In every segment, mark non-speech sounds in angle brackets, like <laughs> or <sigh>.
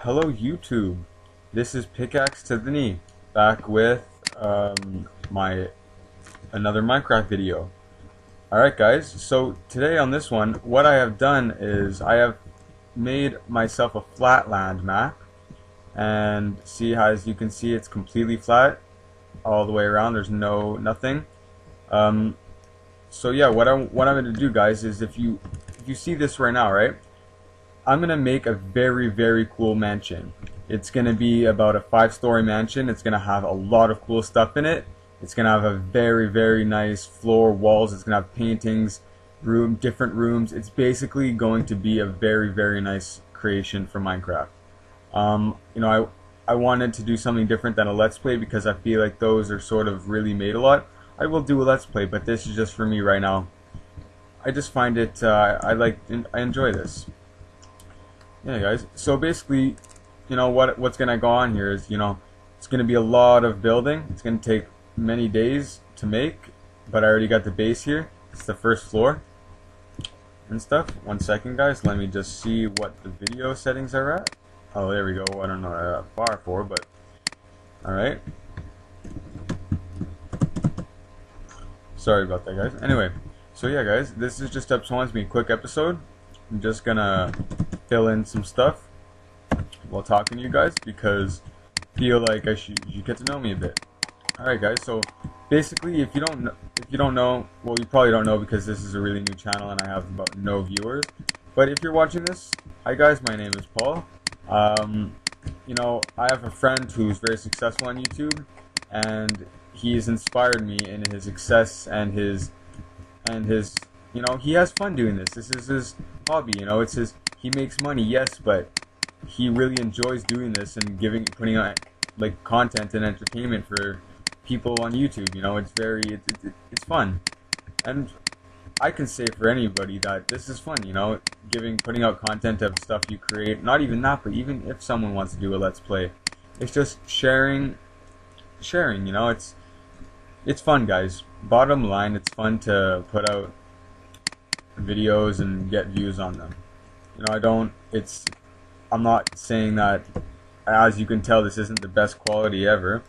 Hello YouTube, this is Pickaxe to the Knee, back with um, my another Minecraft video. Alright guys, so today on this one, what I have done is I have made myself a flatland map, and see how as you can see it's completely flat all the way around, there's no nothing. Um, so yeah, what I what I'm going to do guys is if you if you see this right now, right? I'm gonna make a very very cool mansion. It's gonna be about a five story mansion. It's gonna have a lot of cool stuff in it. It's gonna have a very very nice floor, walls. It's gonna have paintings, room, different rooms. It's basically going to be a very very nice creation for Minecraft. Um, you know, I I wanted to do something different than a let's play because I feel like those are sort of really made a lot. I will do a let's play, but this is just for me right now. I just find it uh, I like I enjoy this yeah guys. So basically you know what what's gonna go on here is you know it's gonna be a lot of building. It's gonna take many days to make but I already got the base here. It's the first floor and stuff. One second guys. Let me just see what the video settings are at. Oh there we go. I don't know uh, far for but alright. Sorry about that guys. Anyway so yeah guys this is just up to a quick episode. I'm just gonna fill in some stuff while talking to you guys because I feel like I should you get to know me a bit. Alright guys, so basically if you don't know, if you don't know, well you probably don't know because this is a really new channel and I have about no viewers. But if you're watching this, hi guys, my name is Paul. Um, you know, I have a friend who's very successful on YouTube and he's inspired me in his success and his and his you know, he has fun doing this. This is his hobby, you know, it's his he makes money, yes, but he really enjoys doing this and giving putting out like content and entertainment for people on YouTube. You know, it's very it, it, it's fun, and I can say for anybody that this is fun. You know, giving putting out content of stuff you create. Not even that, but even if someone wants to do a let's play, it's just sharing, sharing. You know, it's it's fun, guys. Bottom line, it's fun to put out videos and get views on them. You know, I don't. It's. I'm not saying that. As you can tell, this isn't the best quality ever,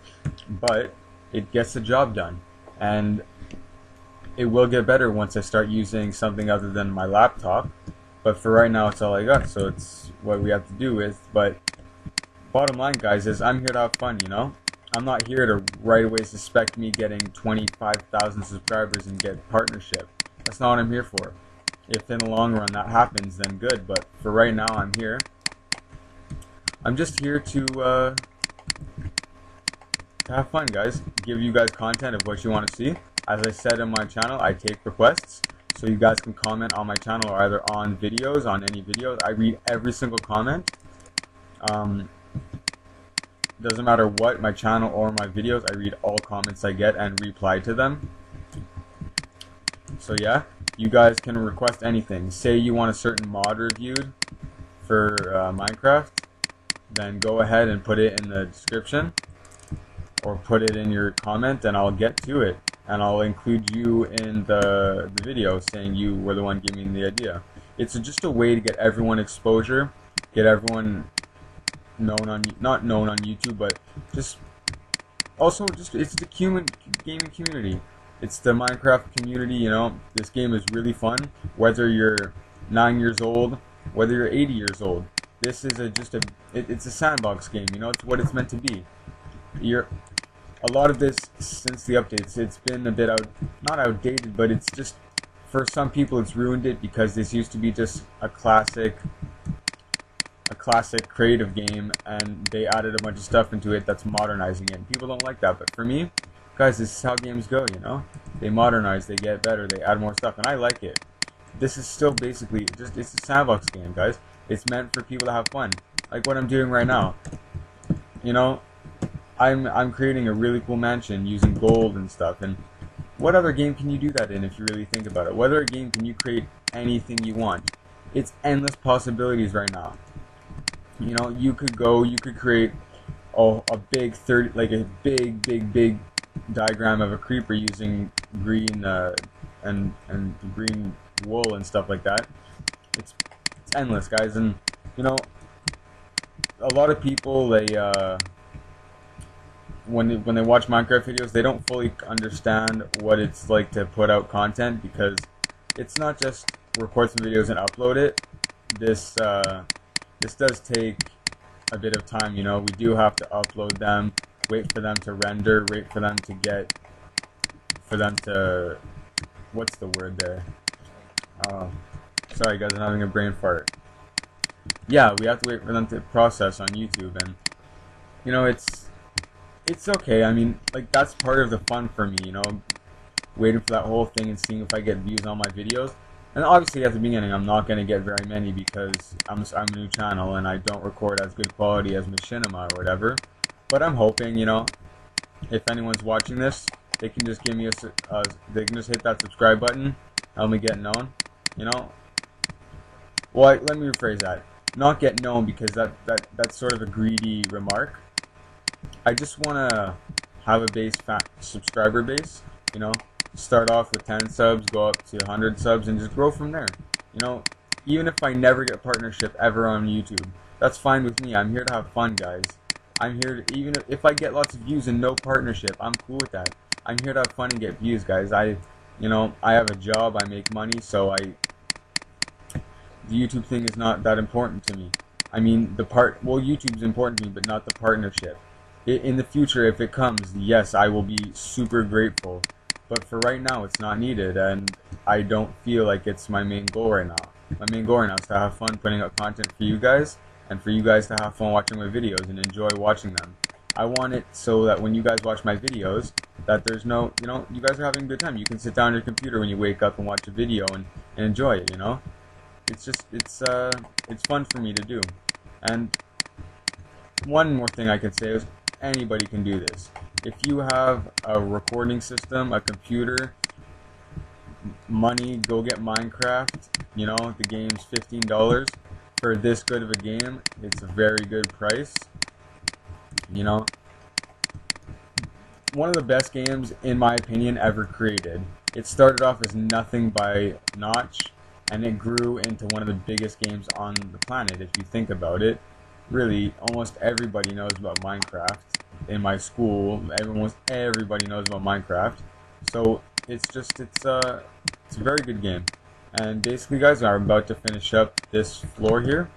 but it gets the job done, and it will get better once I start using something other than my laptop. But for right now, it's all I got, so it's what we have to do with. But bottom line, guys, is I'm here to have fun. You know, I'm not here to right away suspect me getting 25,000 subscribers and get partnership. That's not what I'm here for if in the long run that happens, then good. But for right now, I'm here. I'm just here to, uh, have fun, guys. Give you guys content of what you want to see. As I said in my channel, I take requests. So you guys can comment on my channel or either on videos, on any videos. I read every single comment. Um, doesn't matter what, my channel or my videos, I read all comments I get and reply to them. So yeah you guys can request anything. Say you want a certain mod reviewed for uh, Minecraft, then go ahead and put it in the description or put it in your comment and I'll get to it and I'll include you in the, the video saying you were the one giving me the idea. It's just a way to get everyone exposure, get everyone known on not known on YouTube, but just also just it's the human gaming community it's the Minecraft community, you know. This game is really fun, whether you're 9 years old, whether you're 80 years old. This is a, just a, it, it's a sandbox game, you know, it's what it's meant to be. You're, a lot of this, since the updates, it's been a bit out, not outdated, but it's just, for some people it's ruined it because this used to be just a classic, a classic creative game, and they added a bunch of stuff into it that's modernizing it. And People don't like that, but for me, guys, this is how games go, you know? They modernize, they get better, they add more stuff, and I like it. This is still basically just, it's a sandbox game, guys. It's meant for people to have fun. Like what I'm doing right now. You know, I'm, I'm creating a really cool mansion using gold and stuff, and what other game can you do that in if you really think about it? What other game can you create anything you want? It's endless possibilities right now. You know, you could go, you could create a, a big 30, like a big, big, big diagram of a creeper using green uh, and and green wool and stuff like that. It's it's endless, guys, and you know a lot of people they uh, when they, when they watch Minecraft videos, they don't fully understand what it's like to put out content because it's not just record some videos and upload it. This uh, this does take a bit of time. You know, we do have to upload them, wait for them to render, wait for them to get, for them to, what's the word there? Uh, sorry guys, I'm having a brain fart. Yeah, we have to wait for them to process on YouTube, and you know, it's it's okay. I mean, like that's part of the fun for me. You know, waiting for that whole thing and seeing if I get views on my videos. And obviously at the beginning I'm not going to get very many because I'm, I'm a new channel and I don't record as good quality as Machinima or whatever. But I'm hoping, you know, if anyone's watching this, they can just give me a, uh, they can just hit that subscribe button, help me get known, you know. Well, I, let me rephrase that. Not get known because that, that that's sort of a greedy remark. I just want to have a base subscriber base, you know, start off with 10 subs, go up to 100 subs, and just grow from there. You know, even if I never get partnership ever on YouTube, that's fine with me. I'm here to have fun, guys. I'm here to, even if I get lots of views and no partnership, I'm cool with that. I'm here to have fun and get views, guys. I, you know, I have a job, I make money, so I, the YouTube thing is not that important to me. I mean, the part, well, YouTube's important to me, but not the partnership. In the future, if it comes, yes, I will be super grateful but for right now, it's not needed, and I don't feel like it's my main goal right now. My main goal right now is to have fun putting up content for you guys, and for you guys to have fun watching my videos and enjoy watching them. I want it so that when you guys watch my videos, that there's no, you know, you guys are having a good time. You can sit down on your computer when you wake up and watch a video and, and enjoy it, you know? It's just, it's, uh, it's fun for me to do. And one more thing I can say is anybody can do this if you have a recording system, a computer, money, go get Minecraft. You know, the game's $15 for this good of a game. It's a very good price. You know, one of the best games, in my opinion, ever created. It started off as nothing by Notch, and it grew into one of the biggest games on the planet, if you think about it. Really, almost everybody knows about Minecraft in my school. almost everybody knows about Minecraft. So it's just it's uh it's a very good game. And basically, guys, I'm about to finish up this floor here,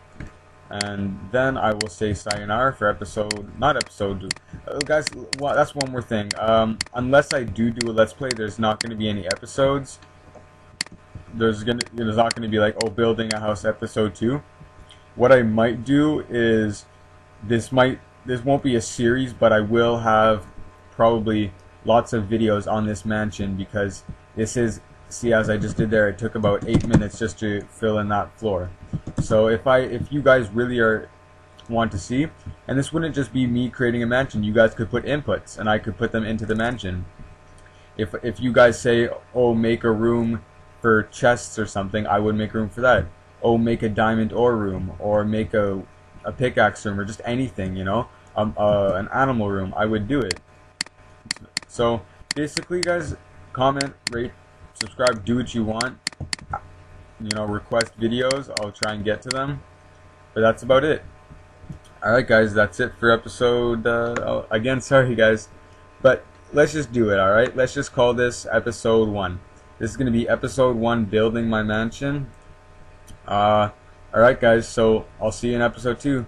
and then I will say sayonara for episode not episode. Uh, guys, well, that's one more thing. Um, unless I do do a let's play, there's not going to be any episodes. There's gonna there's not going to be like oh building a house episode two. What I might do is this might this won't be a series, but I will have probably lots of videos on this mansion because this is see as I just did there it took about eight minutes just to fill in that floor. So if I if you guys really are want to see and this wouldn't just be me creating a mansion you guys could put inputs and I could put them into the mansion. If if you guys say oh make a room for chests or something I would make room for that. Oh make a diamond ore room or make a a pickaxe room or just anything, you know, um, uh, an animal room, I would do it. So basically, guys, comment, rate, subscribe, do what you want. You know, request videos. I'll try and get to them. But that's about it. Alright, guys, that's it for episode. Uh, oh, again, <laughs> sorry, guys. But let's just do it, alright? Let's just call this episode 1. This is going to be episode 1 Building My Mansion. Uh, Alright guys, so I'll see you in episode 2.